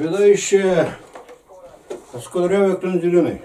Следующее. Скудрявый клин зеленый.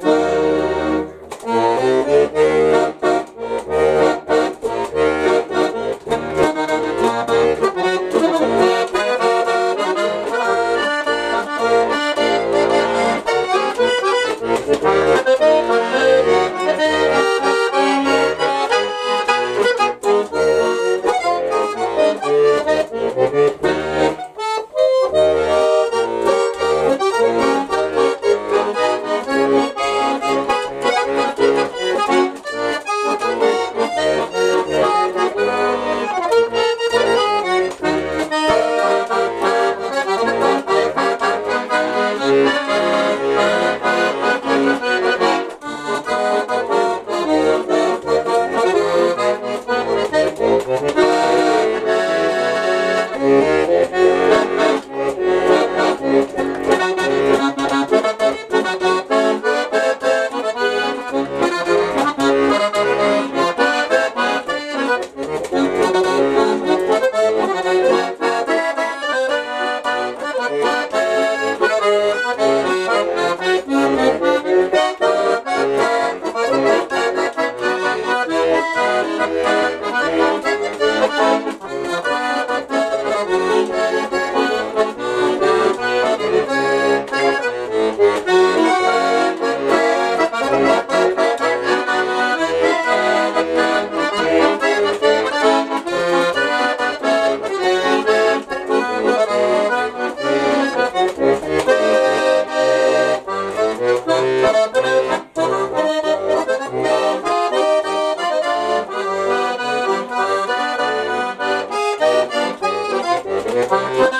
Música